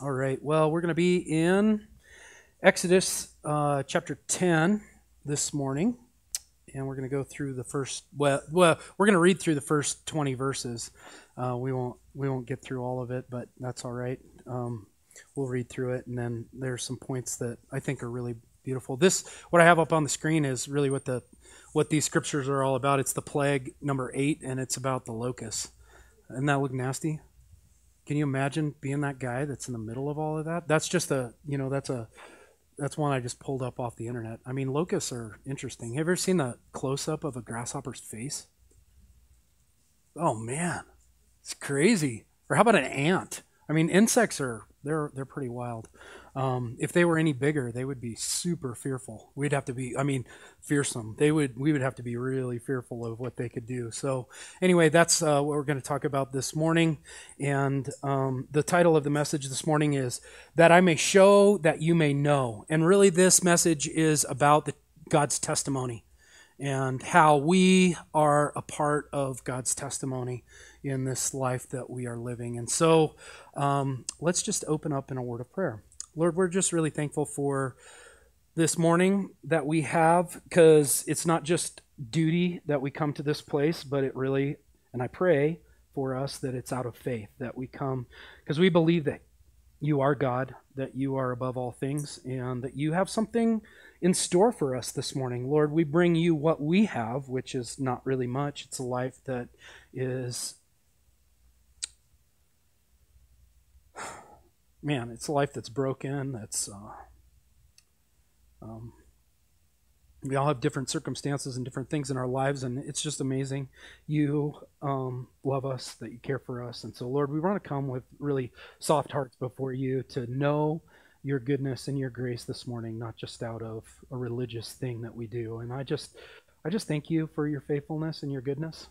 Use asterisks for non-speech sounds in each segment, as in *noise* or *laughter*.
All right. Well, we're going to be in Exodus uh, chapter 10 this morning, and we're going to go through the first. Well, well, we're going to read through the first 20 verses. Uh, we won't we won't get through all of it, but that's all right. Um, we'll read through it, and then there's some points that I think are really beautiful. This what I have up on the screen is really what the what these scriptures are all about. It's the plague number eight, and it's about the locusts. Doesn't that look nasty? Can you imagine being that guy that's in the middle of all of that? That's just a, you know, that's a, that's one I just pulled up off the internet. I mean, locusts are interesting. Have you ever seen the close up of a grasshopper's face? Oh man, it's crazy. Or how about an ant? I mean, insects are they're they're pretty wild. Um, if they were any bigger, they would be super fearful. We'd have to be, I mean, fearsome. They would, we would have to be really fearful of what they could do. So, anyway, that's uh, what we're going to talk about this morning. And um, the title of the message this morning is "That I May Show That You May Know." And really, this message is about the, God's testimony and how we are a part of God's testimony in this life that we are living. And so, um, let's just open up in a word of prayer. Lord, we're just really thankful for this morning that we have because it's not just duty that we come to this place, but it really, and I pray for us that it's out of faith that we come because we believe that you are God, that you are above all things, and that you have something in store for us this morning. Lord, we bring you what we have, which is not really much. It's a life that is man, it's a life that's broken. That's uh, um, we all have different circumstances and different things in our lives, and it's just amazing. You um, love us, that you care for us, and so Lord, we want to come with really soft hearts before you to know your goodness and your grace this morning, not just out of a religious thing that we do. And I just, I just thank you for your faithfulness and your goodness.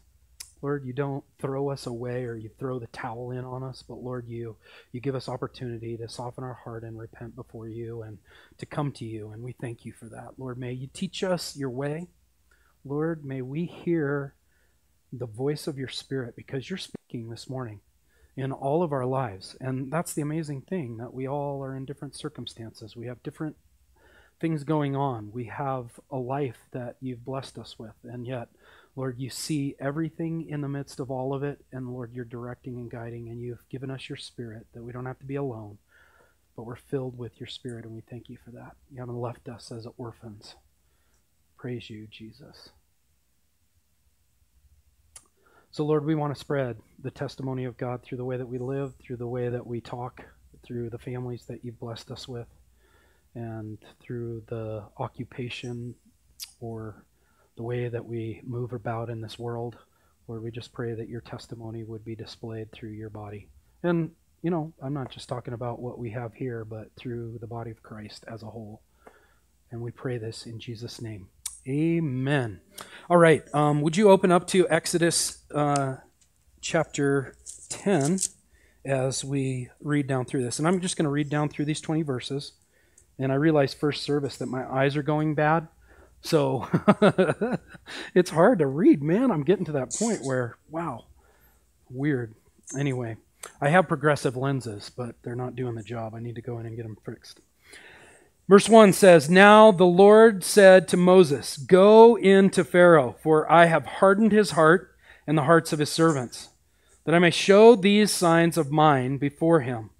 Lord, you don't throw us away or you throw the towel in on us, but Lord, you you give us opportunity to soften our heart and repent before you and to come to you, and we thank you for that. Lord, may you teach us your way. Lord, may we hear the voice of your spirit because you're speaking this morning in all of our lives. And that's the amazing thing that we all are in different circumstances. We have different things going on. We have a life that you've blessed us with, and yet Lord, you see everything in the midst of all of it, and Lord, you're directing and guiding, and you've given us your spirit that we don't have to be alone, but we're filled with your spirit, and we thank you for that. You haven't left us as orphans. Praise you, Jesus. So, Lord, we want to spread the testimony of God through the way that we live, through the way that we talk, through the families that you've blessed us with, and through the occupation or the way that we move about in this world. Lord, we just pray that your testimony would be displayed through your body. And, you know, I'm not just talking about what we have here, but through the body of Christ as a whole. And we pray this in Jesus' name. Amen. All right. Um, would you open up to Exodus uh, chapter 10 as we read down through this? And I'm just going to read down through these 20 verses. And I realized first service that my eyes are going bad. So *laughs* it's hard to read, man. I'm getting to that point where, wow, weird. Anyway, I have progressive lenses, but they're not doing the job. I need to go in and get them fixed. Verse 1 says, Now the Lord said to Moses, Go in to Pharaoh, for I have hardened his heart and the hearts of his servants, that I may show these signs of mine before him,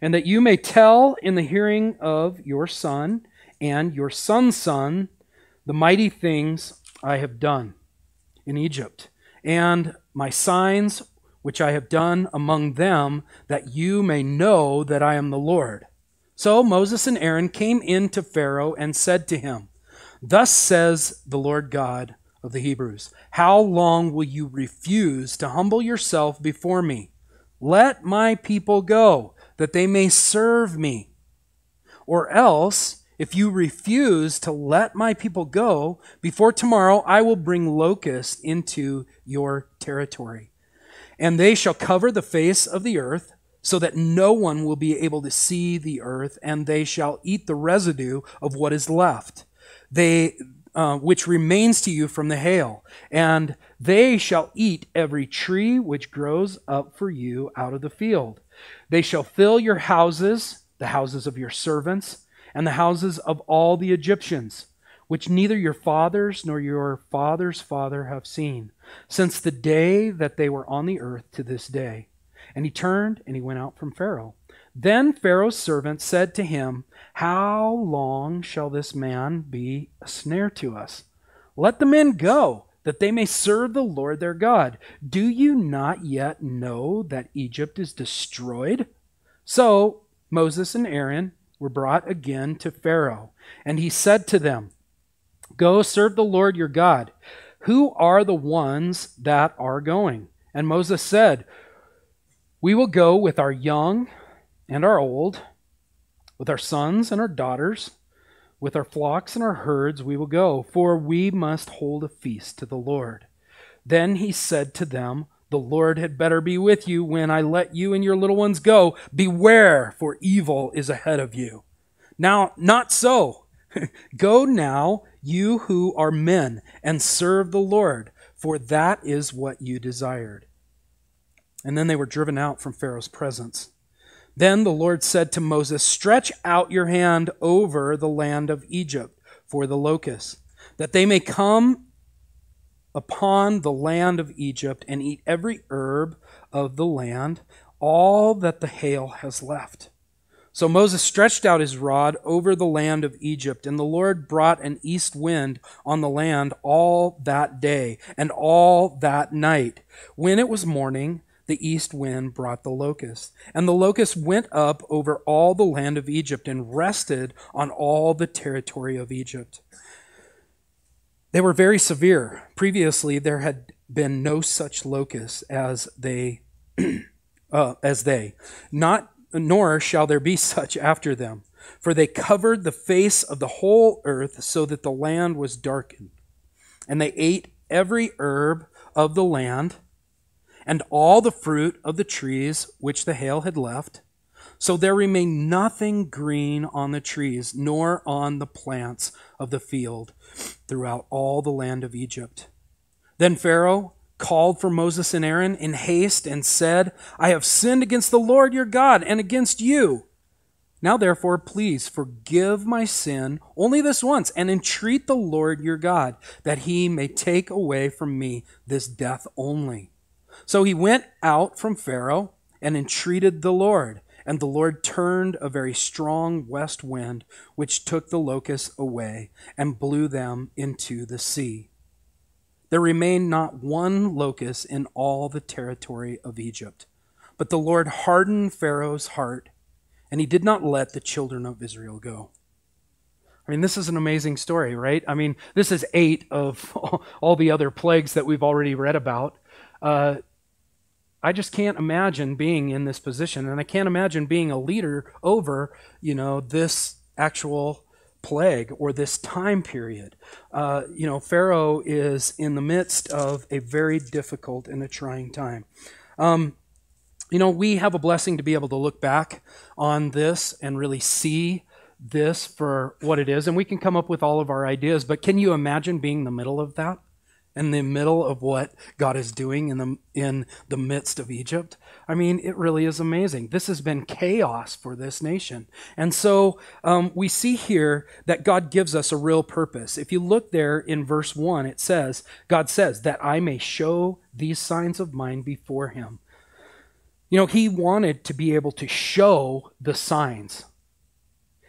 and that you may tell in the hearing of your son and your son's son the mighty things I have done in Egypt, and my signs which I have done among them, that you may know that I am the Lord. So Moses and Aaron came in to Pharaoh and said to him, Thus says the Lord God of the Hebrews, How long will you refuse to humble yourself before me? Let my people go, that they may serve me. Or else, if you refuse to let my people go, before tomorrow I will bring locusts into your territory. And they shall cover the face of the earth, so that no one will be able to see the earth, and they shall eat the residue of what is left, they, uh, which remains to you from the hail. And they shall eat every tree which grows up for you out of the field. They shall fill your houses, the houses of your servants, and the houses of all the Egyptians, which neither your fathers nor your father's father have seen, since the day that they were on the earth to this day. And he turned and he went out from Pharaoh. Then Pharaoh's servant said to him, How long shall this man be a snare to us? Let the men go, that they may serve the Lord their God. Do you not yet know that Egypt is destroyed? So Moses and Aaron were brought again to Pharaoh, and he said to them, Go serve the Lord your God. Who are the ones that are going? And Moses said, We will go with our young and our old, with our sons and our daughters, with our flocks and our herds we will go, for we must hold a feast to the Lord. Then he said to them, The Lord had better be with you when I let you and your little ones go. Beware, for evil is ahead of you. Now, not so. *laughs* go now, you who are men, and serve the Lord, for that is what you desired. And then they were driven out from Pharaoh's presence. Then the Lord said to Moses, Stretch out your hand over the land of Egypt for the locusts, that they may come upon the land of Egypt and eat every herb of the land, all that the hail has left. So Moses stretched out his rod over the land of Egypt, and the Lord brought an east wind on the land all that day and all that night. When it was morning, the east wind brought the locusts. And the locusts went up over all the land of Egypt and rested on all the territory of Egypt. They were very severe. Previously, there had been no such locusts as they, *clears throat* uh, as they. Not nor shall there be *laughs* such after them. For they covered the face of the whole earth so that the land was darkened. And they ate every herb of the land and all the fruit of the trees which the hail had left. So there remained nothing green on the trees, nor on the plants of the field throughout all the land of Egypt. Then Pharaoh called for Moses and Aaron in haste and said, I have sinned against the Lord your God and against you. Now, therefore, please forgive my sin only this once, and entreat the Lord your God that he may take away from me this death only. So he went out from Pharaoh and entreated the Lord. And the Lord turned a very strong west wind, which took the locusts away and blew them into the sea. There remained not one locust in all the territory of Egypt. But the Lord hardened Pharaoh's heart, and he did not let the children of Israel go. I mean, this is an amazing story, right? I mean, this is eight of *laughs* all the other plagues that we've already read about. Uh, I just can't imagine being in this position, and I can't imagine being a leader over, you know, this actual plague or this time period. Uh, you know, Pharaoh is in the midst of a very difficult and a trying time. Um, you know, we have a blessing to be able to look back on this and really see this for what it is, and we can come up with all of our ideas. But can you imagine being the middle of that? In the middle of what God is doing in the in the midst of Egypt. I mean, it really is amazing. This has been chaos for this nation, and so um, we see here that God gives us a real purpose. If you look there in verse one, it says, "God says that I may show these signs of mine before Him." You know, He wanted to be able to show the signs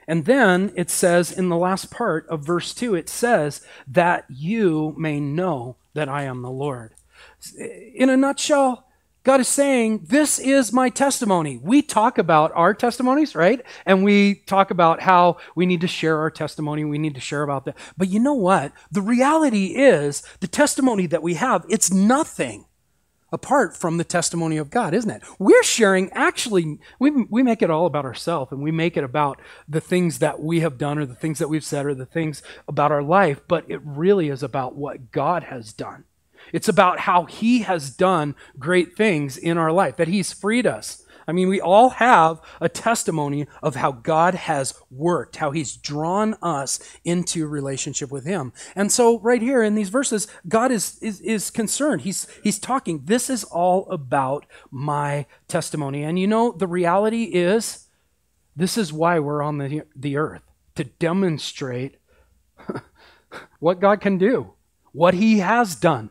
and then it says in the last part of verse 2, it says, that you may know that I am the Lord. In a nutshell, God is saying, This is my testimony. We talk about our testimonies, right? And we talk about how we need to share our testimony. We need to share about that. But you know what? The reality is, the testimony that we have, it's nothing apart from the testimony of God, isn't it? We're sharing, actually, we, we make it all about ourselves and we make it about the things that we have done or the things that we've said or the things about our life, but it really is about what God has done. It's about how He has done great things in our life, that He's freed us. I mean, we all have a testimony of how God has worked, how he's drawn us into relationship with him. And so right here in these verses, God is, is, is concerned. He's, he's talking. This is all about my testimony. And you know, the reality is this is why we're on the, the earth, to demonstrate *laughs* what God can do, what he has done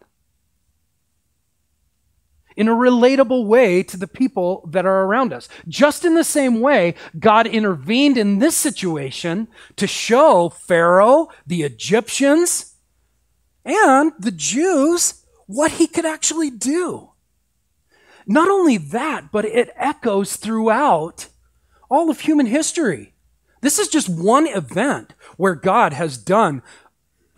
in a relatable way to the people that are around us. Just in the same way, God intervened in this situation to show Pharaoh, the Egyptians, and the Jews what he could actually do. Not only that, but it echoes throughout all of human history. This is just one event where God has done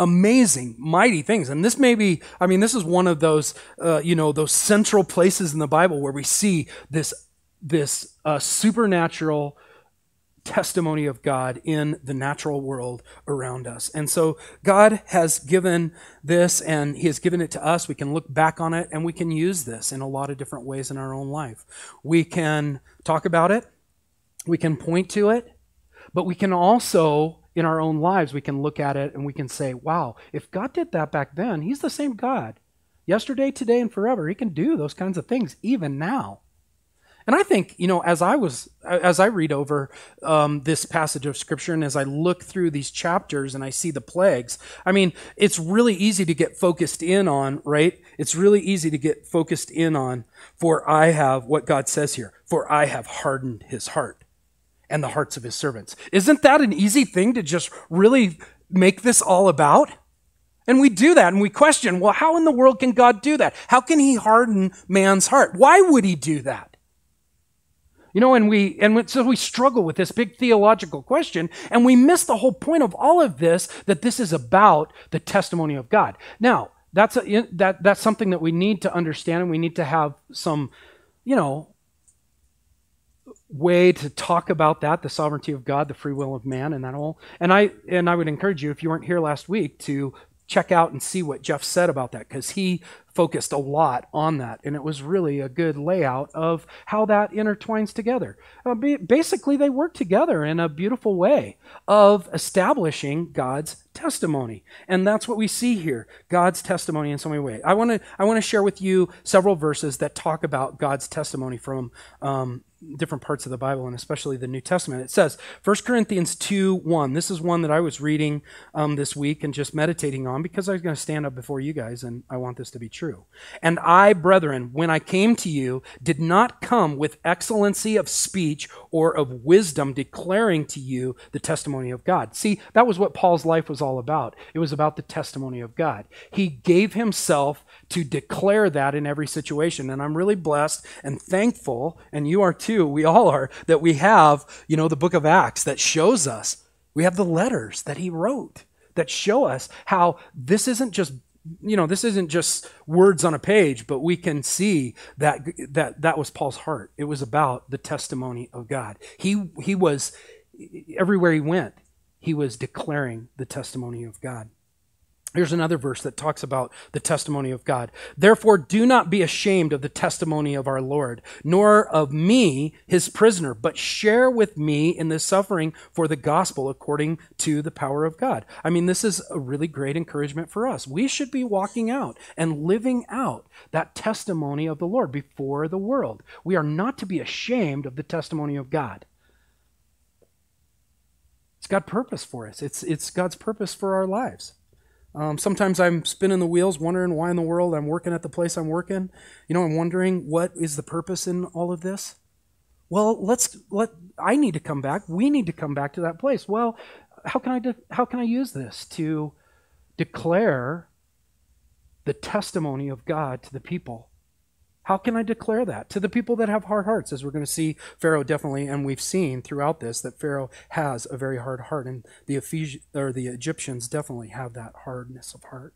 amazing, mighty things. And this may be, I mean, this is one of those, uh, you know, those central places in the Bible where we see this, this uh, supernatural testimony of God in the natural world around us. And so God has given this and He has given it to us. We can look back on it and we can use this in a lot of different ways in our own life. We can talk about it, we can point to it, but we can also in our own lives, we can look at it and we can say, wow, if God did that back then, He's the same God. Yesterday, today, and forever. He can do those kinds of things even now. And I think, you know, as I was, as I read over um, this passage of scripture and as I look through these chapters and I see the plagues, I mean, it's really easy to get focused in on, right? It's really easy to get focused in on, for I have what God says here, for I have hardened his heart and the hearts of his servants. Isn't that an easy thing to just really make this all about? And we do that and we question, well, how in the world can God do that? How can he harden man's heart? Why would he do that? You know, and we and so we struggle with this big theological question, and we miss the whole point of all of this that this is about the testimony of God. Now, that's a, that that's something that we need to understand, and we need to have some, you know, way to talk about that the sovereignty of god the free will of man and that all. And i and i would encourage you if you weren't here last week to check out and see what jeff said about that because he focused a lot on that. And it was really a good layout of how that intertwines together. Uh, basically they work together in a beautiful way of establishing god's testimony and that's what we see here god's testimony in so many ways i want to i want to share with you several verses that talk about god's testimony from um, different parts of the Bible and especially the New Testament. It says, 1 Corinthians 2 1. This is one that I was reading um, this week and just meditating on because I was going to stand up before you guys and I want this to be true. And I, brethren, when I came to you, did not come with excellency of speech or of wisdom declaring to you the testimony of God. See, that was what Paul's life was all about. It was about the testimony of God. He gave himself to declare that in every situation. And I'm really blessed and thankful, and you are too, we all are, that we have, you know, the book of Acts that shows us. We have the letters that he wrote that show us how this isn't just you know this isn't just words on a page but we can see that that that was paul's heart. It was about the testimony of god. He he was everywhere he went he was declaring the testimony of god Here's another verse that talks about the testimony of God. Therefore, do not be ashamed of the testimony of our Lord, nor of me, his prisoner, but share with me in the suffering for the gospel according to the power of God. I mean, this is a really great encouragement for us. We should be walking out and living out that testimony of the Lord before the world. We are not to be ashamed of the testimony of God. It's God's purpose for us, it's, it's God's purpose for our lives. Um, sometimes I'm spinning the wheels, wondering why in the world I'm working at the place I'm working. You know, I'm wondering what is the purpose in all of this. Well, let's let. I need to come back. We need to come back to that place. Well, how can I de- how can I use this to declare the testimony of God to the people how can I declare that to the people that have hard hearts? As we're going to see, Pharaoh definitely, and we've seen throughout this that Pharaoh has a very hard heart, and the Ephes- or the Egyptians definitely have that hardness of heart.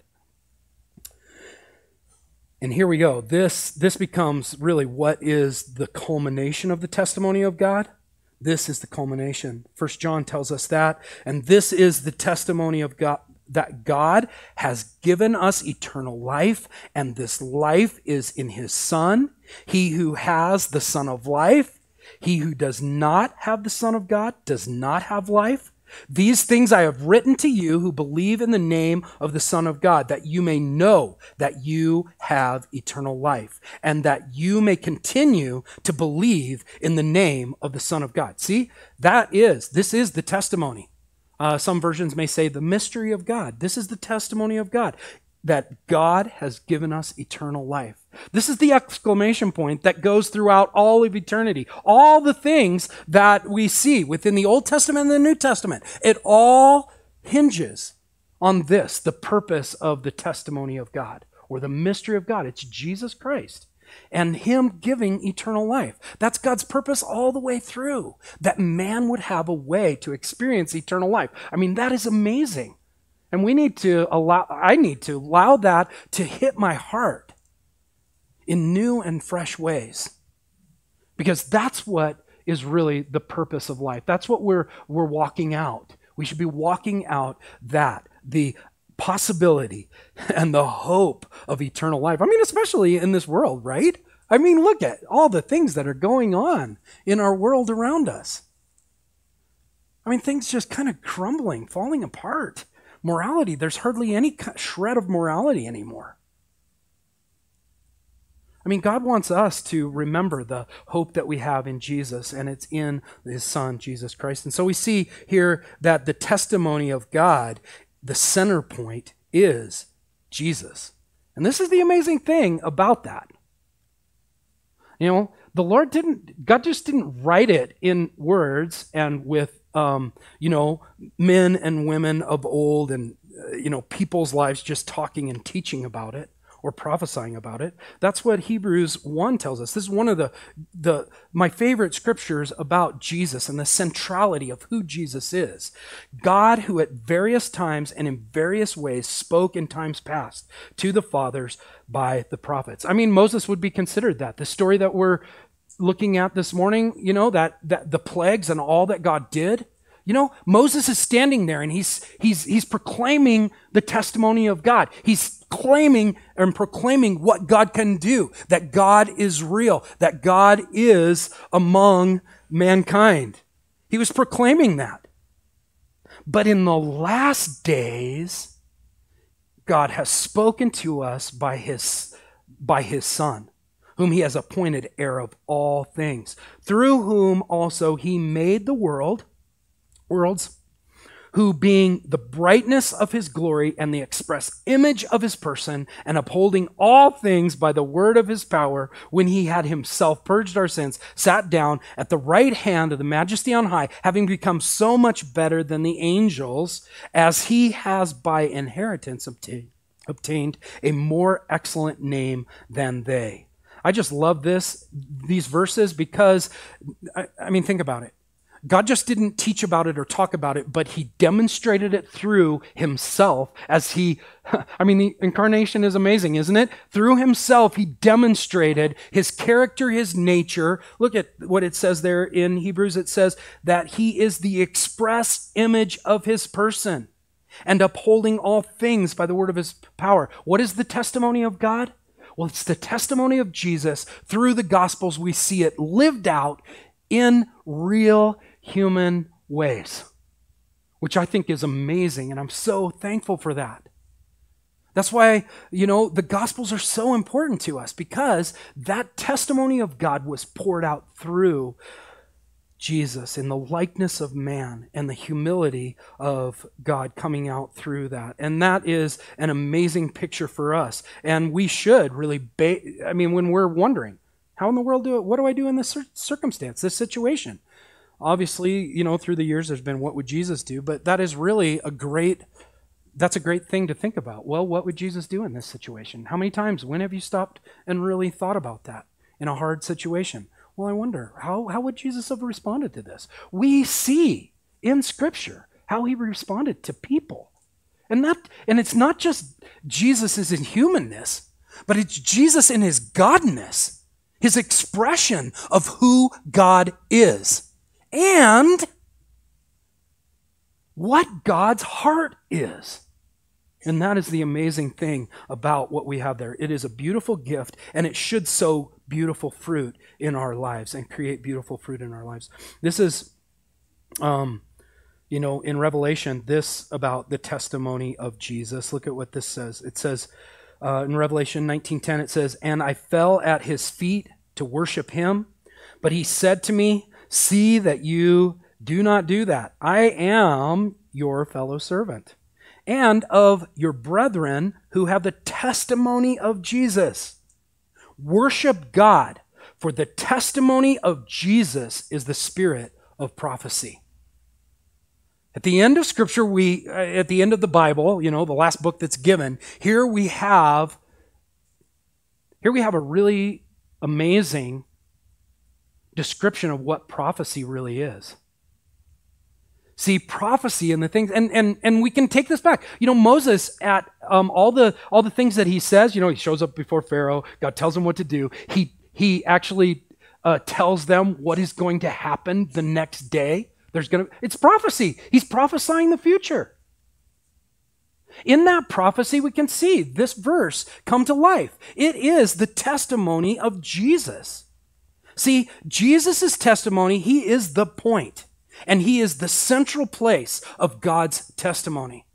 And here we go. This this becomes really what is the culmination of the testimony of God. This is the culmination. First John tells us that, and this is the testimony of God that God has given us eternal life, and this life is in his Son. He who has the Son of life He who does not have the Son of God does not have life. These things I have written to you who believe in the name of the Son of God, that you may know that you have eternal life, and that you may continue to believe in the name of the Son of God. See, that is, this is the testimony. Uh, some versions may say the mystery of God. This is the testimony of God that God has given us eternal life. This is the exclamation point that goes throughout all of eternity. All the things that we see within the Old Testament and the New Testament, it all hinges on this the purpose of the testimony of God or the mystery of God. It's Jesus Christ and Him giving eternal life. That's God's purpose all the way through, that man would have a way to experience eternal life. I mean, that is amazing. And we need to allow, I need to allow that to hit my heart in new and fresh ways. Because that's what is really the purpose of life. That's what we're, we're walking out. We should be walking out that, the possibility *laughs* and the hope of eternal life. I mean, especially in this world, right? I mean, look at all the things that are going on in our world around us. I mean, things just kind of crumbling, falling apart morality. There's hardly any shred of morality anymore. I mean, God wants us to remember the hope that we have in Jesus, and it's in His Son, Jesus Christ. And so we see here that the testimony of God, the center point is Jesus. And this is the amazing thing about that. You know, the Lord didn't, God just didn't write it in words and with um, you know, men and women of old and, uh, you know, people's lives just talking and teaching about it or prophesying about it. That's what Hebrews 1 tells us. This is one of the, the my favorite scriptures about Jesus and the centrality of who Jesus is. God who at various times and in various ways spoke in times past to the fathers by the prophets. I mean, Moses would be considered that. The story that we're looking at this morning, you know, that, that the plagues and all that God did. You know, Moses is standing there and he's, he's, he's proclaiming the testimony of God. He's claiming and proclaiming what God can do, that God is real, that God is among mankind. He was proclaiming that. But in the last days, God has spoken to us by his, by his son whom he has appointed heir of all things, through whom also he made the world, worlds, who being the brightness of his glory and the express image of his person, and upholding all things by the word of his power, when he had himself purged our sins, sat down at the right hand of the majesty on high, having become so much better than the angels, as he has by inheritance obtained, obtained a more excellent name than they. I just love this, these verses because, I, I mean, think about it. God just didn't teach about it or talk about it, but he demonstrated it through himself as he, *laughs* I mean, the incarnation is amazing, isn't it? Through himself, he demonstrated his character, his nature. Look at what it says there in Hebrews. It says that he is the express image of his person and upholding all things by the word of his power. What is the testimony of God? Well, it's the testimony of Jesus through the Gospels. We see it lived out in real human ways, which I think is amazing. And I'm so thankful for that. That's why, you know, the Gospels are so important to us because that testimony of God was poured out through Jesus in the likeness of man and the humility of God coming out through that. And that is an amazing picture for us. And we should really, ba- I mean, when we're wondering, how in the world do it? What do I do in this circumstance, this situation? Obviously, you know, through the years, there's been what would Jesus do, but that is really a great. That's a great thing to think about. Well, what would Jesus do in this situation? How many times? When have you stopped and really thought about that in a hard situation? Well, I wonder, how, how would Jesus have responded to this? We see in Scripture how he responded to people. And, that, and it's not just Jesus' in humanness, but it's Jesus in his godness, his expression of who God is, and what God's heart is. And that is the amazing thing about what we have there. It is a beautiful gift, and it should sow beautiful fruit in our lives and create beautiful fruit in our lives. This is, um, you know, in Revelation, this about the testimony of Jesus. Look at what this says. It says uh, in Revelation 19:10, it says, "And I fell at his feet to worship him, but he said to me, See that you do not do that. I am your fellow servant." and of your brethren who have the testimony of Jesus. Worship God, for the testimony of Jesus is the spirit of prophecy. At the end of Scripture, we, uh, at the end of the Bible, you know, the last book that's given, here we have, here we have a really amazing description of what prophecy really is. See prophecy and the things and and and we can take this back. You know moses at um, all the all the things that he says you know he shows up before pharaoh god tells him what to do. He he actually uh, tells them what is going to happen the next day. There's gonna it's prophecy. He's prophesying the future. In that prophecy we can see this verse come to life. It is the testimony of jesus see jesus' testimony he is the point and he is the central place of God's testimony.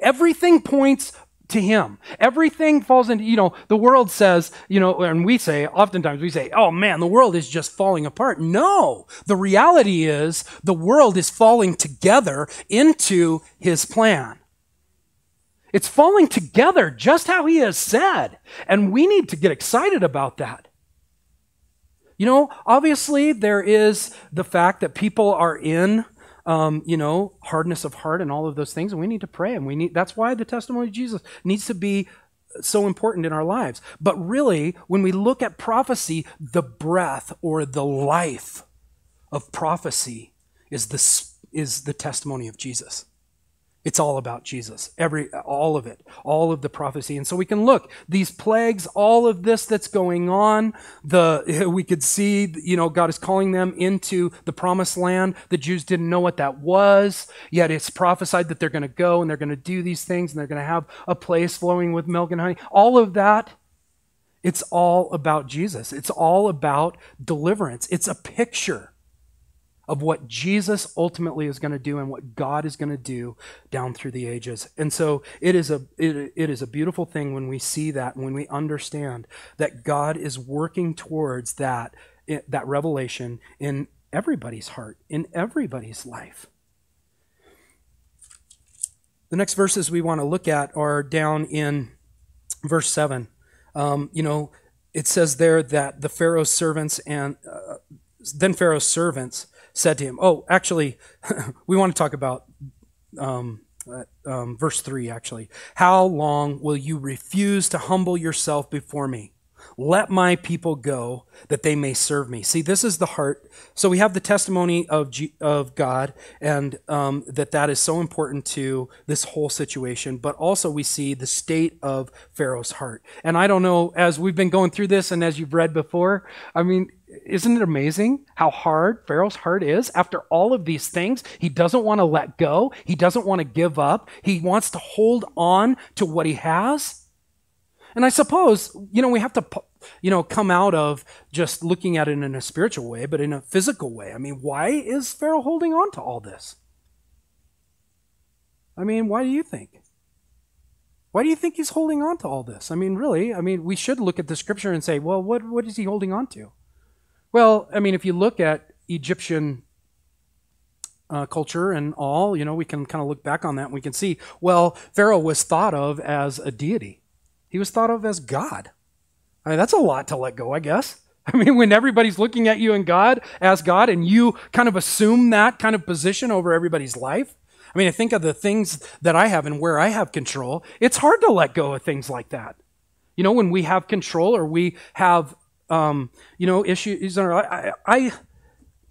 Everything points to him. Everything falls into, you know, the world says, you know, and we say, oftentimes we say, oh man, the world is just falling apart. No, the reality is the world is falling together into his plan. It's falling together just how he has said. And we need to get excited about that. You know, obviously, there is the fact that people are in, um, you know, hardness of heart and all of those things, and we need to pray. And we need that's why the testimony of Jesus needs to be so important in our lives. But really, when we look at prophecy, the breath or the life of prophecy is the, is the testimony of Jesus. It's all about Jesus. Every all of it, all of the prophecy. And so we can look these plagues, all of this that's going on, the *laughs* we could see, you know, God is calling them into the promised land. The Jews didn't know what that was, yet it's prophesied that they're going to go and they're going to do these things and they're going to have a place flowing with milk and honey. All of that it's all about Jesus. It's all about deliverance. It's a picture of what Jesus ultimately is going to do and what God is going to do down through the ages. And so it is a it, it is a beautiful thing when we see that when we understand that God is working towards that that revelation in everybody's heart, in everybody's life. The next verses we want to look at are down in verse 7. Um, you know, it says there that the Pharaoh's servants and uh, then Pharaoh's servants said to him, Oh, actually, *laughs* we want to talk about um, uh, um, verse 3, actually. How long will you refuse to humble yourself before me? Let my people go that they may serve me. See, this is the heart. So we have the testimony of, G- of God, and um, that that is so important to this whole situation. But also we see the state of Pharaoh's heart. And I don't know, as we've been going through this, and as you've read before, I mean, isn't it amazing how hard Pharaoh's heart is? After all of these things, he doesn't want to let go. He doesn't want to give up. He wants to hold on to what he has. And I suppose, you know, we have to, you know, come out of just looking at it in a spiritual way, but in a physical way. I mean, why is Pharaoh holding on to all this? I mean, why do you think? Why do you think he's holding on to all this? I mean, really, I mean, we should look at the scripture and say, well, what, what is he holding on to? Well, I mean, if you look at Egyptian uh, culture and all, you know, we can kind of look back on that and we can see, well, Pharaoh was thought of as a deity. He was thought of as God. I mean, that's a lot to let go, I guess. *laughs* I mean, when everybody's looking at you and God as God and you kind of assume that kind of position over everybody's life. I mean, I think of the things that I have and where I have control. It's hard to let go of things like that. You know, when we have control or we have um, you know, issues. I, I,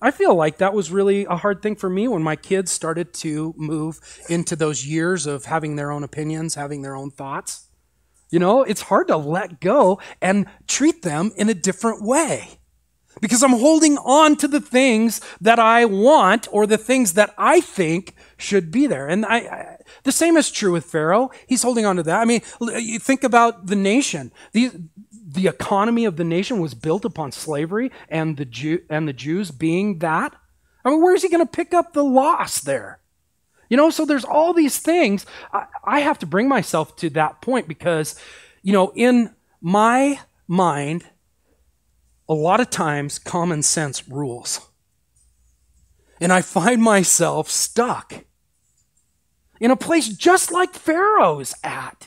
I feel like that was really a hard thing for me when my kids started to move into those years of having their own opinions, having their own thoughts. You know, it's hard to let go and treat them in a different way because I'm holding on to the things that I want or the things that I think should be there. And I, I The same is true with Pharaoh. He's holding on to that. I mean, you think about the nation. The, the economy of the nation was built upon slavery and the, Jew, and the Jews being that. I mean, where is he going to pick up the loss there? You know, so there's all these things. I, I have to bring myself to that point because, you know, in my mind, a lot of times common sense rules. And I find myself stuck in a place just like Pharaoh's at.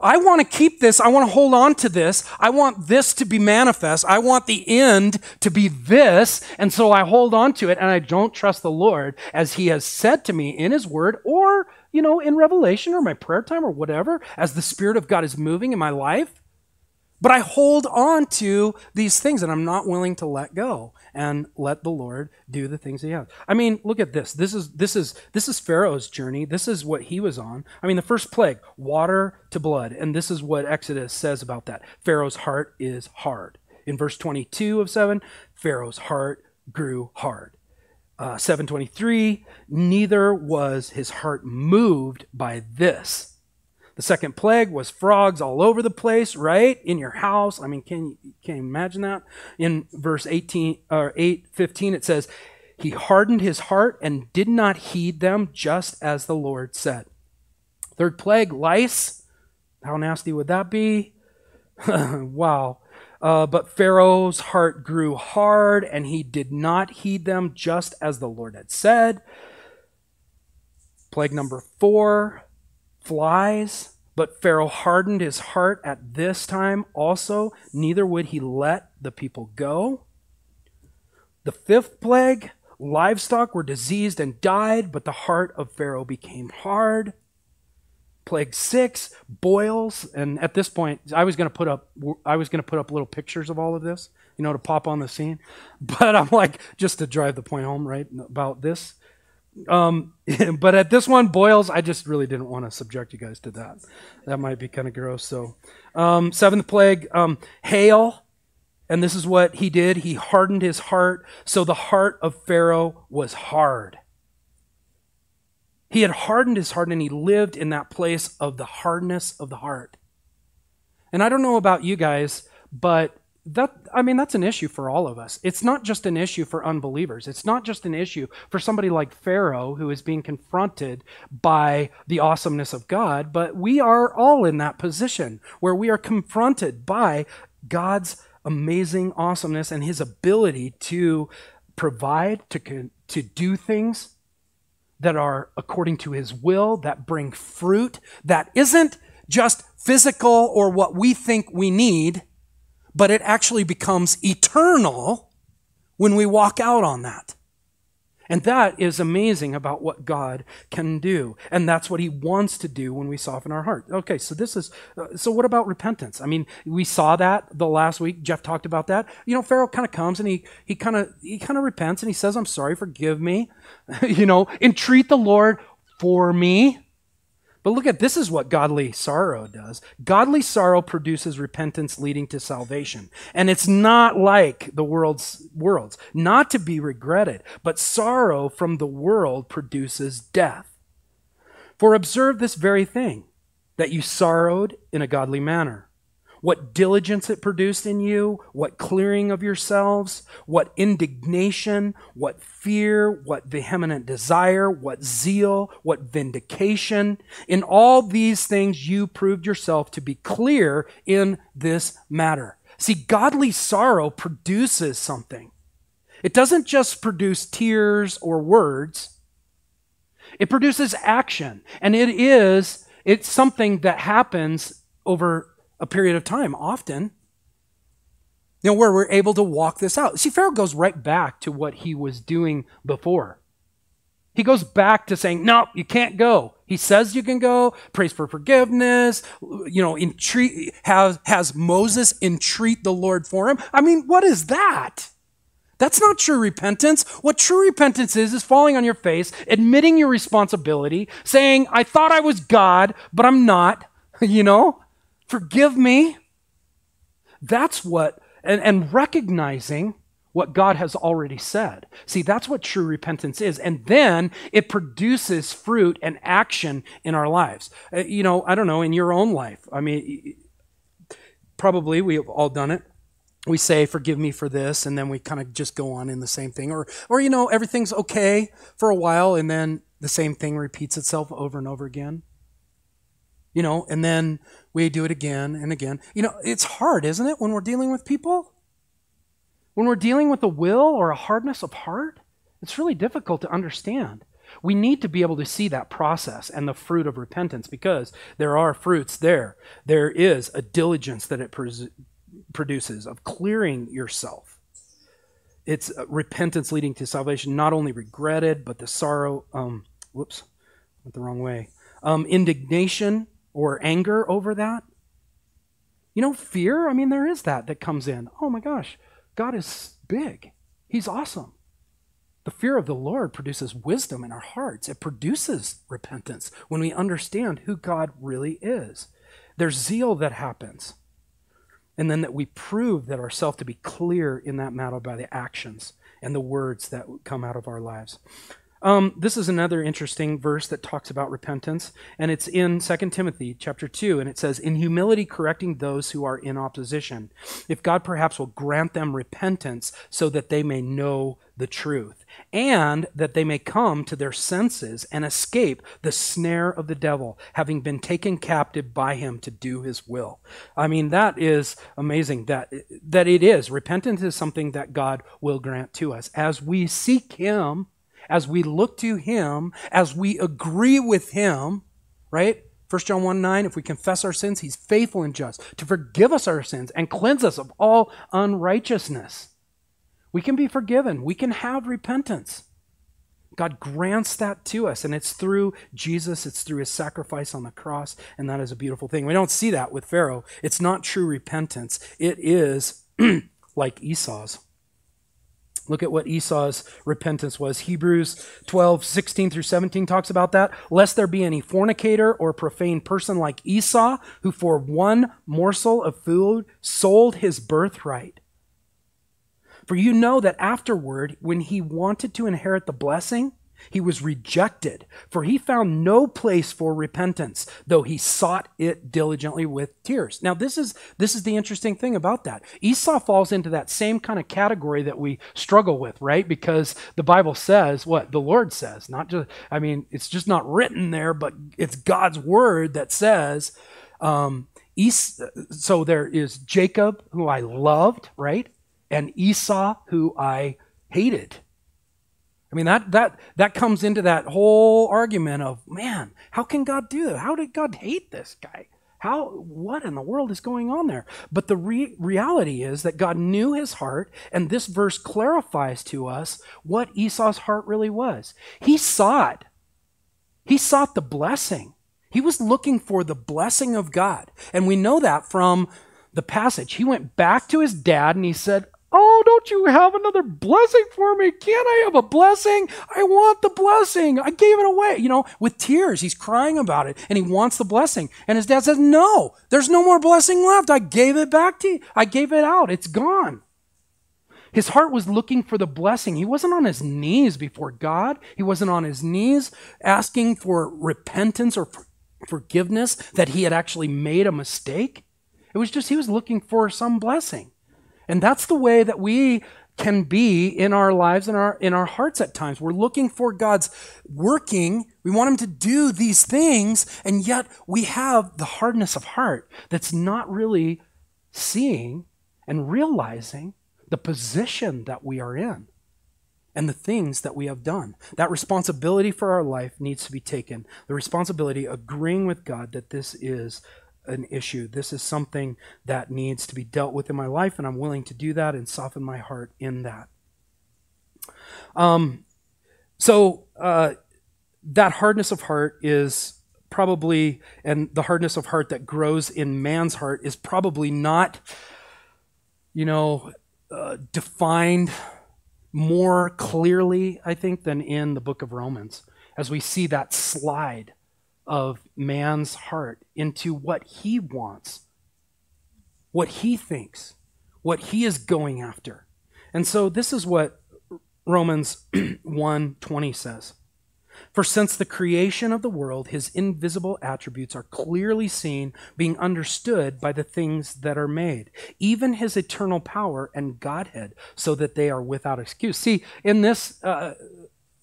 I want to keep this. I want to hold on to this. I want this to be manifest. I want the end to be this. And so I hold on to it and I don't trust the Lord as He has said to me in His Word or, you know, in Revelation or my prayer time or whatever, as the Spirit of God is moving in my life. But I hold on to these things and I'm not willing to let go and let the Lord do the things he has. I mean, look at this. This is this is this is Pharaoh's journey. This is what he was on. I mean, the first plague, water to blood, and this is what Exodus says about that. Pharaoh's heart is hard. In verse 22 of 7, Pharaoh's heart grew hard. Uh, 723, neither was his heart moved by this the second plague was frogs all over the place, right? In your house. I mean, can you, can you imagine that? In verse 18 or 8, 15, it says, He hardened his heart and did not heed them, just as the Lord said. Third plague, lice. How nasty would that be? *laughs* wow. Uh, but Pharaoh's heart grew hard, and he did not heed them, just as the Lord had said. Plague number four flies. But Pharaoh hardened his heart at this time also, neither would he let the people go. The fifth plague livestock were diseased and died, but the heart of Pharaoh became hard. Plague six boils, and at this point, I was going to put up I was going to put up little pictures of all of this, you know, to pop on the scene. *laughs* But I'm like, just to drive the point home, right, about this. Um, *laughs* but at this one, boils, I just really didn't want to subject you guys to that. That might be kind of gross. So, um, seventh plague, um, hail. And this is what he did. He hardened his heart. So the heart of Pharaoh was hard. He had hardened his heart and he lived in that place of the hardness of the heart. And I don't know about you guys, but that i mean that's an issue for all of us. It's not just an issue for unbelievers. It's not just an issue for somebody like pharaoh who is being confronted by the awesomeness of god but we are all in that position where we are confronted by god's amazing awesomeness and his ability to provide to to do things that are according to his will that bring fruit that isn't just physical or what we think we need but it actually becomes eternal when we walk out on that. And that is amazing about what God can do. And that's what he wants to do when we soften our heart. Okay, so this is, uh, so what about repentance? I mean, we saw that the last week. Jeff talked about that. You know, Pharaoh kind of comes and he, he kind of, he kind of repents and he says, I'm sorry, forgive me. *laughs* you know, entreat the Lord for me. But look at this is what godly sorrow does. Godly sorrow produces repentance leading to salvation. And it's not like the world's worlds, not to be regretted, but sorrow from the world produces death. For observe this very thing that you sorrowed in a godly manner what diligence it produced in you, what clearing of yourselves, what indignation, what fear, what vehement desire, what zeal, what vindication. In all these things, you proved yourself to be clear in this matter. See, godly sorrow produces something. It doesn't just produce tears or words. It produces action. And it is, it's something that happens over a period of time, often, you know, where we're able to walk this out. See, Pharaoh goes right back to what he was doing before. He goes back to saying, no, you can't go. He says you can go, prays for forgiveness, you know, entreat, has, has Moses entreat the Lord for him. I mean, what is that? That's not true repentance. What true repentance is, is falling on your face, admitting your responsibility, saying, I thought I was God, but I'm not, *laughs* you know? Forgive me. That's what, and, and recognizing what God has already said. See, that's what true repentance is. And then it produces fruit and action in our lives. Uh, you know, I don't know, in your own life. I mean, probably we have all done it. We say, forgive me for this, and then we kind of just go on in the same thing. Or, or, you know, everything's okay for a while, and then the same thing repeats itself over and over again. You know, and then we do it again and again. You know, it's hard, isn't it, when we're dealing with people? When we're dealing with a will or a hardness of heart, it's really difficult to understand. We need to be able to see that process and the fruit of repentance because there are fruits there. There is a diligence that it produces of clearing yourself. It's repentance leading to salvation, not only regretted, but the sorrow, um, whoops, went the wrong way, um, indignation or anger over that. You know, fear, I mean, there is that that comes in. Oh my gosh, God is big, He's awesome. The fear of the Lord produces wisdom in our hearts. It produces repentance when we understand who God really is. There's zeal that happens. And then that we prove that ourselves to be clear in that matter by the actions and the words that come out of our lives. Um, this is another interesting verse that talks about repentance, and it's in 2 Timothy chapter 2, and it says, In humility correcting those who are in opposition, if God perhaps will grant them repentance so that they may know the truth, and that they may come to their senses and escape the snare of the devil, having been taken captive by him to do his will. I mean, that is amazing that, that it is. Repentance is something that God will grant to us. As we seek him, as we look to Him, as we agree with Him, right? 1 John 1 9, if we confess our sins, He's faithful and just to forgive us our sins and cleanse us of all unrighteousness. We can be forgiven, we can have repentance. God grants that to us, and it's through Jesus, it's through his sacrifice on the cross, and that is a beautiful thing. We don't see that with Pharaoh. It's not true repentance, it is *clears throat* like Esau's. Look at what Esau's repentance was. Hebrews 12, 16 through 17 talks about that. Lest there be any fornicator or profane person like Esau, who for one morsel of food sold his birthright. For you know that afterward, when he wanted to inherit the blessing, he was rejected, for he found no place for repentance, though he sought it diligently with tears. Now, this is this is the interesting thing about that. Esau falls into that same kind of category that we struggle with, right? Because the Bible says what the Lord says, not just I mean, it's just not written there, but it's God's word that says. Um, Es- so there is Jacob, who I loved, right, and Esau, who I hated. I mean, that, that, that comes into that whole argument of, man, how can God do that? How did God hate this guy? How, what in the world is going on there? But the re- reality is that God knew his heart, and this verse clarifies to us what Esau's heart really was. He sought, he sought the blessing. He was looking for the blessing of God. And we know that from the passage. He went back to his dad and he said, Oh, don't you have another blessing for me? Can't I have a blessing? I want the blessing. I gave it away. You know, with tears, he's crying about it and he wants the blessing. And his dad says, No, there's no more blessing left. I gave it back to you. I gave it out. It's gone. His heart was looking for the blessing. He wasn't on his knees before God. He wasn't on his knees asking for repentance or forgiveness that he had actually made a mistake. It was just he was looking for some blessing. And that's the way that we can be in our lives and our in our hearts at times. We're looking for God's working. We want him to do these things, and yet we have the hardness of heart that's not really seeing and realizing the position that we are in and the things that we have done. That responsibility for our life needs to be taken. The responsibility agreeing with God that this is an issue. This is something that needs to be dealt with in my life, and I'm willing to do that and soften my heart in that. Um, so uh, that hardness of heart is probably, and the hardness of heart that grows in man's heart is probably not, you know, uh, defined more clearly, I think, than in the book of Romans, as we see that slide of man's heart into what he wants, what he thinks, what he is going after. And so this is what Romans *clears throat* 1:20 says. For since the creation of the world, his invisible attributes are clearly seen, being understood by the things that are made, even his eternal power and Godhead, so that they are without excuse. See, in this, uh,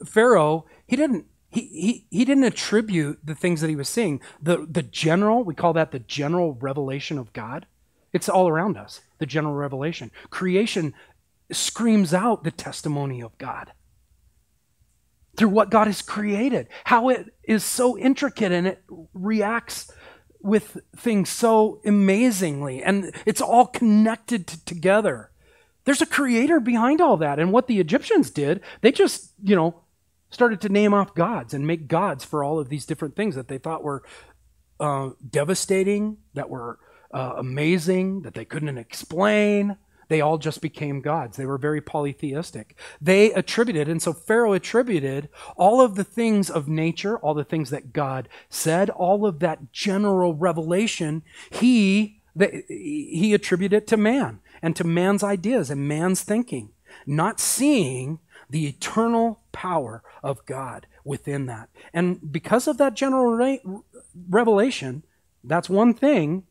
Pharaoh, he didn't. He, he, didn't attribute the things that he was seeing. The, the general, we call that the general revelation of God. It's all around us, the general revelation. Creation screams out the testimony of God through what God has created, how it is so intricate and it reacts with things so amazingly, and it's all connected together. There's a creator behind all that. And what the Egyptians did, they just, you know, started to name off gods and make gods for all of these different things that they thought were uh, devastating, that were uh, amazing, that they couldn't explain. They all just became gods. They were very polytheistic. They attributed, and so Pharaoh attributed all of the things of nature, all the things that God said, all of that general revelation, he, the, he attributed it to man and to man's ideas and man's thinking, not seeing the eternal power of God within that. And because of that general re- revelation, that's one thing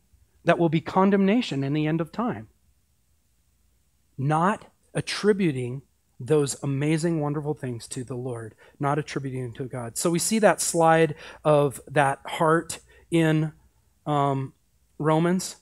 that will be condemnation in the end of time not attributing those amazing, wonderful things to the Lord, not attributing to God. So we see that slide of that heart in um, Romans.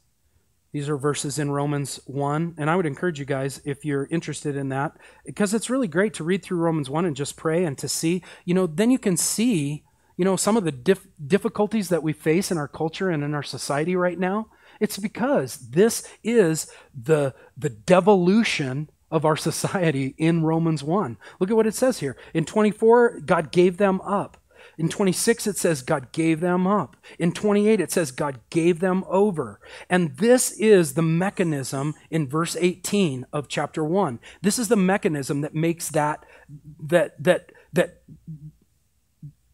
These are verses in Romans 1. And I would encourage you guys, if you're interested in that, because it's really great to read through Romans 1 and just pray and to see, you know, then you can see, you know, some of the dif- difficulties that we face in our culture and in our society right now. It's because this is the, the devolution of our *laughs* society in Romans 1. Look at what it says here. In 24, God gave them up. In 26, it says God gave them up. In 28, it says God gave them over. And this is the mechanism in verse 18 of chapter 1. This is the mechanism that makes that, that, that, that,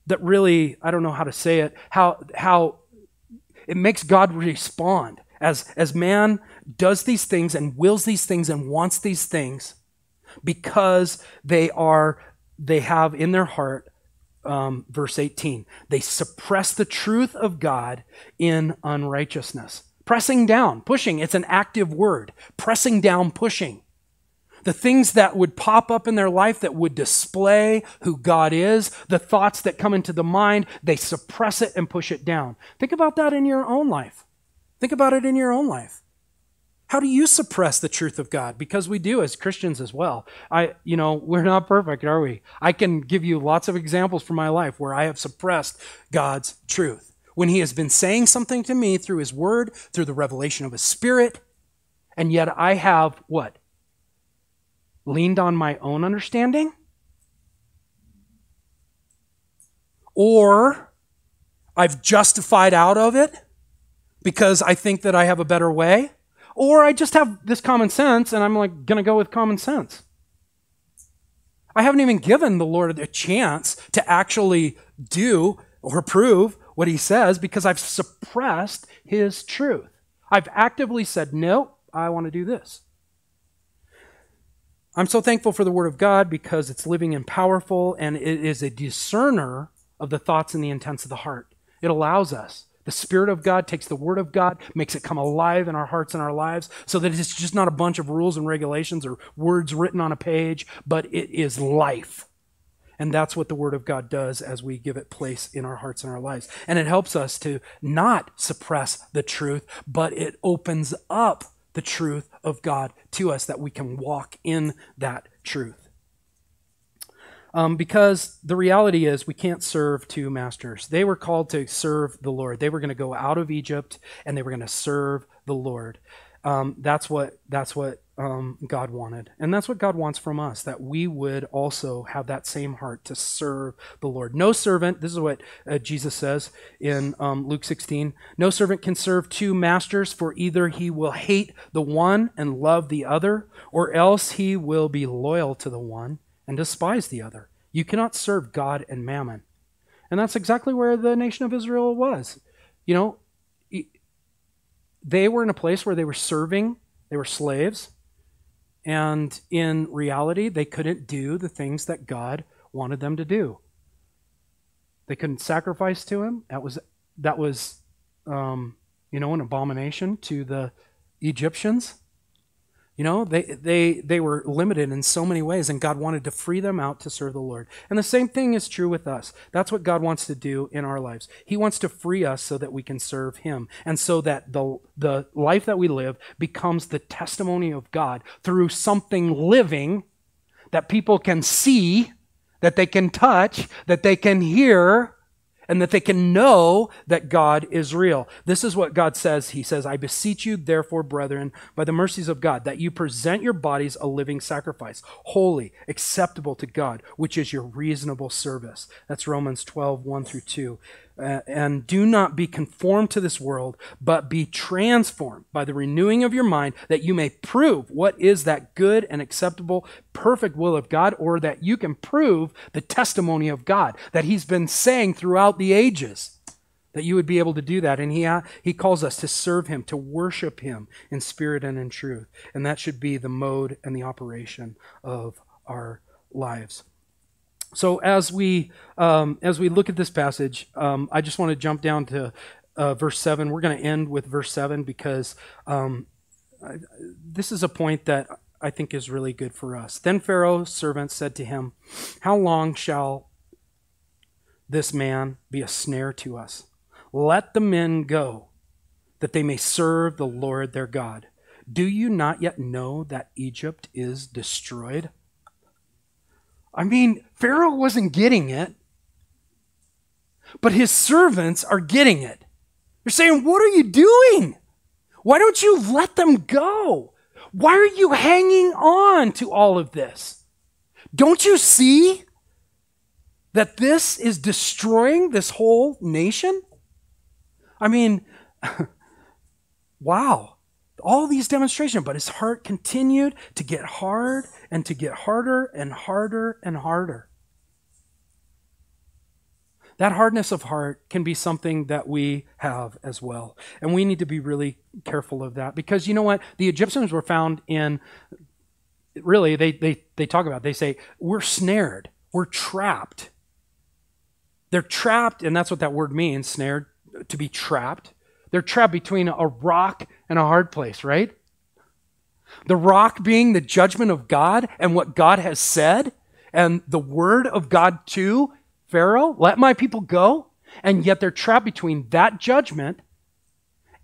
that really, I don't know how to say it, how, how it makes God respond. As, as man does these things and wills these things and wants these things because they are, they have in their heart, um, verse 18, they suppress the truth of God in unrighteousness. Pressing down, pushing, it's an active word. Pressing down, pushing the things that would pop up in their life that would display who God is, the thoughts that come into the mind, they suppress it and push it down. Think about that in your own life. Think about it in your own life. How do you suppress the truth of God? Because we do as Christians as well. I, you know, we're not perfect, are we? I can give you lots of examples from my life where I have suppressed God's truth. When He has been saying something to me through His Word, through the revelation of His Spirit, and yet I have what? leaned on my own understanding? Or I've justified out of it because I think that I have a better way? Or I just have this common sense and I'm like going to go with common sense. I haven't even given the Lord a chance to actually do or prove what he says because I've suppressed his truth. I've actively said, no, I want to do this. I'm so thankful for the Word of God because it's living and powerful and it is a discerner of the thoughts and the intents of the heart. It allows us. The Spirit of God takes the Word of God, makes it come alive in our hearts and our lives so that it's just not a bunch of rules and regulations or words written on a page, but it is life. And that's what the Word of God does as we give it place in our hearts and our lives. And it helps us to not suppress the truth, but it opens up the truth of God to us that we can walk in that truth. Um, because the reality is, we can't serve two masters. They were called to serve the Lord. They were going to go out of Egypt and they were going to serve the Lord. Um, that's what that's what um, God wanted, and that's what God wants from us. That we would also have that same heart to serve the Lord. No servant. This is what uh, Jesus says in um, Luke 16. No servant can serve two masters, for either he will hate the one and love the other, or else he will be loyal to the one and despise the other. You cannot serve God and mammon, and that's exactly where the nation of Israel was. You know, they were in a place where they were serving, they were slaves, And in reality, they couldn't do the things that God wanted them to do. They couldn't sacrifice to him. That was that was um, you know an abomination to the Egyptians. You know, they, they, they were limited in so many ways, and God wanted to free them out to serve the Lord. And the same thing is true with us. That's what God wants to do in our lives. He wants to free us so that we can serve Him, and so that the, the life that we live becomes the testimony of God through something living that people can see, that they can touch, that they can hear, and that they can know that God is real. This is what God says. He says, I beseech you, therefore, brethren, by the mercies of God, that you present your bodies a living sacrifice, holy, acceptable to God, which is your reasonable service. That's Romans 12, 1 through 2. Uh, and do not be conformed to this world, but be transformed by the renewing of your mind, that you may prove what is that good and acceptable, perfect will of God, or that you can prove the testimony of God that He's been saying throughout the ages. That you would be able to do that. And he, uh, he calls us to serve Him, to worship Him in spirit and in truth. And that should be the mode and the operation of our lives. So as we um, as we look at this passage, um, I just want to jump down to uh, verse seven. We're going to end with verse seven because um, I, this is a point that I think is really good for us. Then Pharaoh's servants said to him, "How long shall this man be a snare to us? Let the men go, that they may serve the Lord their God. Do you not yet know that Egypt is destroyed?" I mean, Pharaoh wasn't getting it, but his servants are getting it. They're saying, What are you doing? Why don't you let them go? Why are you hanging on to all of this? Don't you see that this is destroying this whole nation? I mean, *laughs* wow all these demonstrations, but his heart continued to get hard and to get harder and harder and harder. That hardness of heart can be something that we have as well. And we need to be really careful of that because you know what? The Egyptians were found in, really, they, they, they talk about, they say, we're snared, we're trapped. They're trapped, and that's what that word means snared, to be trapped. They're trapped between a rock and a hard place, right? The rock being the judgment of God and what God has said, and the word of God to Pharaoh, let my people go. And yet they're trapped between that judgment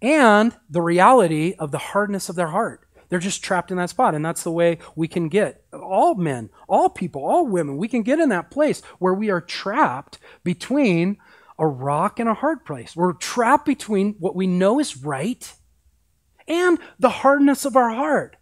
and the reality of the hardness of their heart. They're just trapped in that spot. And that's the way we can get all men, all people, all women, we can get in that place where we are trapped between a rock and a hard place. We're trapped between what we know is right and the hardness of our heart.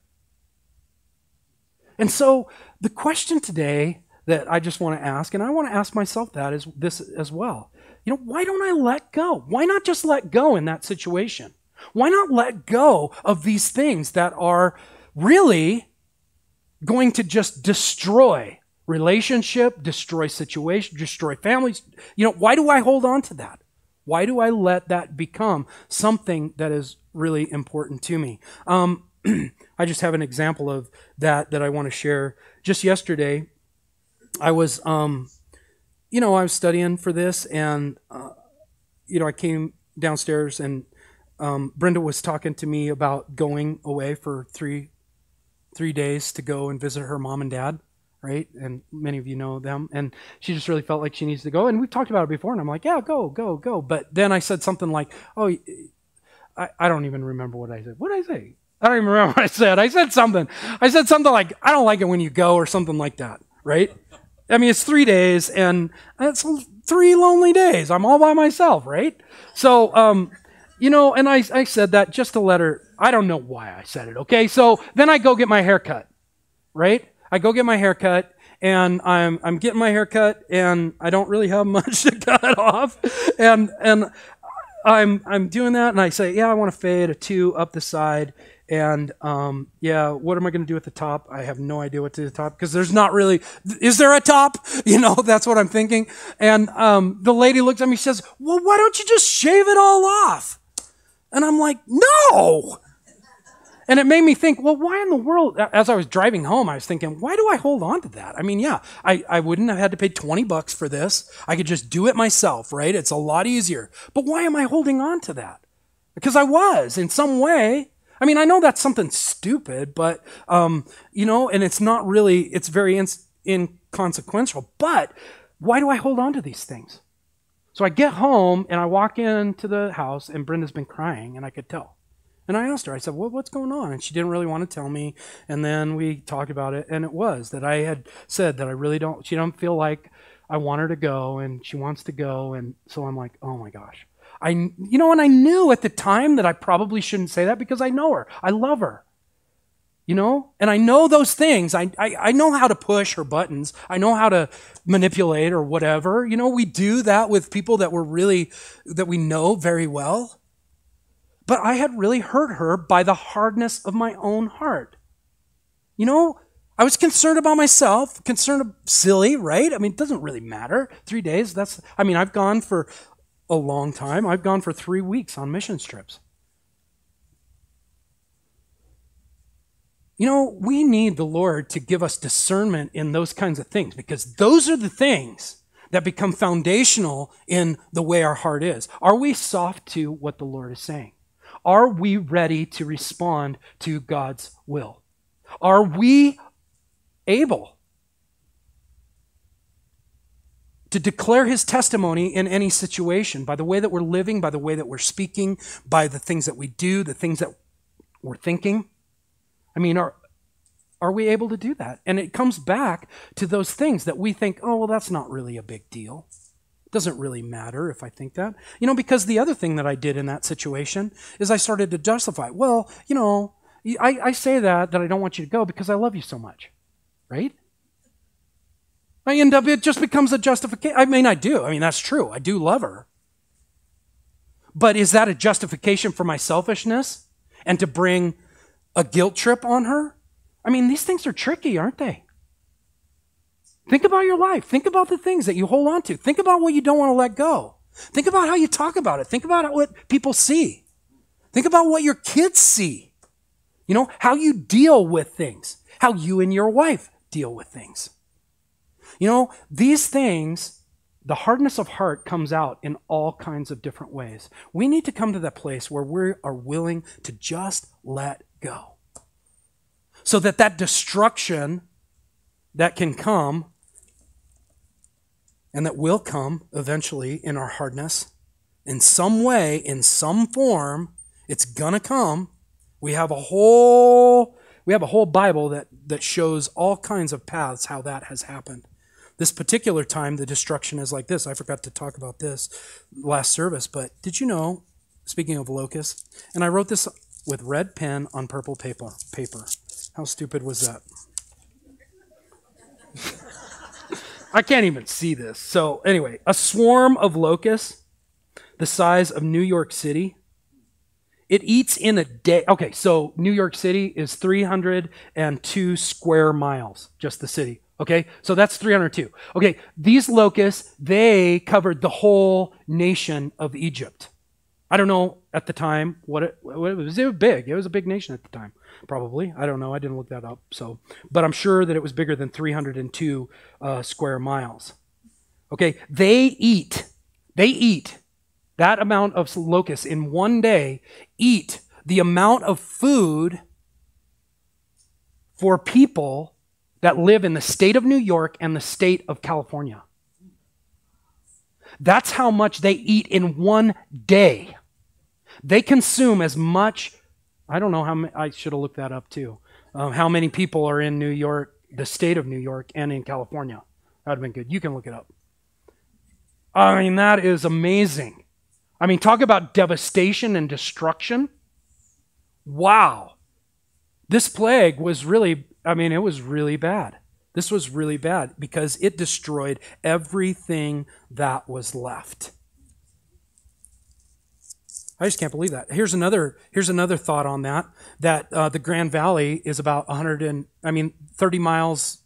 And so the question today that I just want to ask, and I want to ask myself that is this as well. You know, why don't I let go? Why not just let go in that situation? Why not let go of these things that are really going to just destroy relationship, destroy situation, destroy families. You know, why do I hold on to that? Why do I let that become something that is really important to me? Um, *clears throat* I just have an example of that that I want to share. Just yesterday, I was, um, you know, I was studying for this, and uh, you know, I came downstairs, and um, Brenda was talking to me about going away for three three days to go and visit her mom and dad right? And many of you know them. And she just really felt like she needs to go. And we've talked about it before. And I'm like, yeah, go, go, go. But then I said something like, oh, I, I don't even remember what I said. What did I say? I don't even remember what I said. I said something. I said something like, I don't like it when you go or something like that, right? I mean, it's three days and it's three lonely days. I'm all by myself, right? So, um, you know, and I, I said that just to let her, I don't know why I said it, okay? So then I go get my hair cut, right? I go get my hair cut, and I'm I'm getting my hair cut, and I don't really have *laughs* much to cut off, and and I'm I'm doing that, and I say, yeah, I want to fade a two up the side, and um, yeah, what am I going to do at the top? I have no idea what to do at the top because there's not really. Is there a top? *laughs* You know, that's what I'm thinking. And um, the lady looks at me, says, well, why don't you just shave it all off? And I'm like, no. And it made me think, well, why in the world, as I was driving home, I was thinking, why do I hold on to that? I mean, yeah, I, I wouldn't have had to pay 20 bucks for this. I could just do it myself, right? It's a lot easier. But why am I holding on to that? Because I was in some way. I mean, I know that's something stupid, but, um, you know, and it's not really, it's very in, inconsequential. But why do I hold on to these things? So I get home and I walk into the house and Brenda's been crying and I could tell. And I asked her, I said, well, what's going on? And she didn't really want to tell me. And then we talked about it. And it was that I had said that I really don't, she don't feel like I want her to go and she wants to go. And so I'm like, oh my gosh. I, you know, and I knew at the time that I probably shouldn't say that because I know her. I love her. You know? And I know those things. I, I, I know how to push her buttons. I know how to manipulate or whatever. You know, we do that with people that we're really, that we know very well. But I had really hurt her by the hardness of my own heart. You know, I was concerned about myself, concerned, silly, right? I mean, it doesn't really matter. Three days, that's, I mean, I've gone for a long time. I've gone for three weeks on mission trips. You know, we need the Lord to give us discernment in those kinds of things because those are the things that become foundational in the way our heart is. Are we soft to what the Lord is saying? Are we ready to respond to God's will? Are we able to declare his testimony in any situation by the way that we're living, by the way that we're speaking, by the things that we do, the things that we're thinking? I mean, are, are we able to do that? And it comes back to those things that we think, oh, well, that's not really a big deal. Doesn't really matter if I think that. You know, because the other thing that I did in that situation is I started to justify, well, you know, I, I say that, that I don't want you to go because I love you so much, right? I end up, it just becomes a justification. I mean, I do. I mean, that's true. I do love her. But is that a justification for my selfishness and to bring a guilt trip on her? I mean, these things are tricky, aren't they? Think about your life. Think about the things that you hold on to. Think about what you don't want to let go. Think about how you talk about it. Think about what people see. Think about what your kids see. You know, how you deal with things, how you and your wife deal with things. You know, these things, the hardness of heart comes out in all kinds of different ways. We need to come to that place where we are willing to just let go. So that that destruction that can come and that will come eventually in our hardness. In some way, in some form, it's gonna come. We have a whole we have a whole Bible that, that shows all kinds of paths how that has happened. This particular time, the destruction is like this. I forgot to talk about this last service, but did you know, speaking of locusts, and I wrote this with red pen on purple paper. paper. How stupid was that? I can't even see this. So, anyway, a swarm of locusts the size of New York City. It eats in a day. Okay, so New York City is 302 square miles, just the city. Okay, so that's 302. Okay, these locusts, they covered the whole nation of Egypt. I don't know at the time what it, what it was. It was big. It was a big nation at the time probably. I don't know. I didn't look that up. So, but I'm sure that it was bigger than 302 uh, square miles. Okay, they eat. They eat that amount of locusts in one day. Eat the amount of food for people that live in the state of New York and the state of California. That's how much they eat in one day. They consume as much I don't know how many, I should have looked that up too. Um, how many people are in New York, the state of New York, and in California? That would have been good. You can look it up. I mean, that is amazing. I mean, talk about devastation and destruction. Wow. This plague was really, I mean, it was really bad. This was really bad because it destroyed everything that was left. I just can't believe that. Here's another here's another thought on that that uh, the Grand Valley is about 100 and I mean 30 miles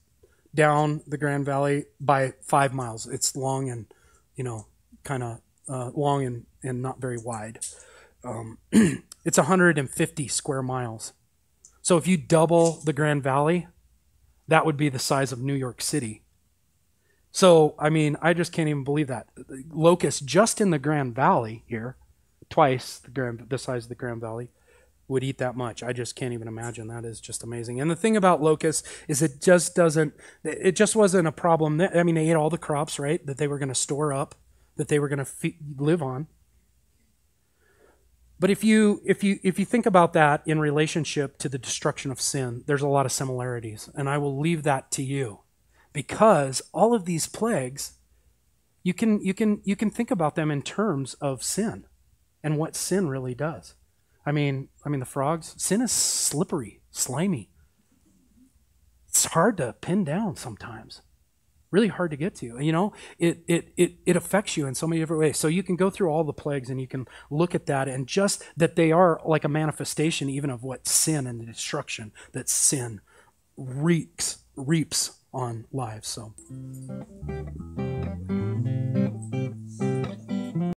down the Grand Valley by five miles. It's long and you know kind of uh, long and, and not very wide. Um, *clears throat* it's 150 square miles. So if you double the Grand Valley, that would be the size of New York City. So, I mean, I just can't even believe that. Locusts just in the Grand Valley here, twice the, Grand, the size of the Grand Valley, would eat that much. I just can't even imagine. That is just amazing. And the thing about locusts is it just doesn't, it just wasn't a problem. I mean, they ate all the crops, right, that they were going to store up, that they were going to live on. But if you if you if you think about that in relationship to the destruction of sin, there's a lot of similarities, and I will leave that to you, because all of these plagues, you can you can you can think about them in terms of sin, and what sin really does. I mean, I mean the frogs. Sin is slippery, slimy. It's hard to pin down sometimes really hard to get to. You know, it, it, it, it affects you in so many different ways. So you can go through all the plagues and you can look at that and just that they are like a manifestation even of what sin and the destruction that sin reaps, reaps on lives. So.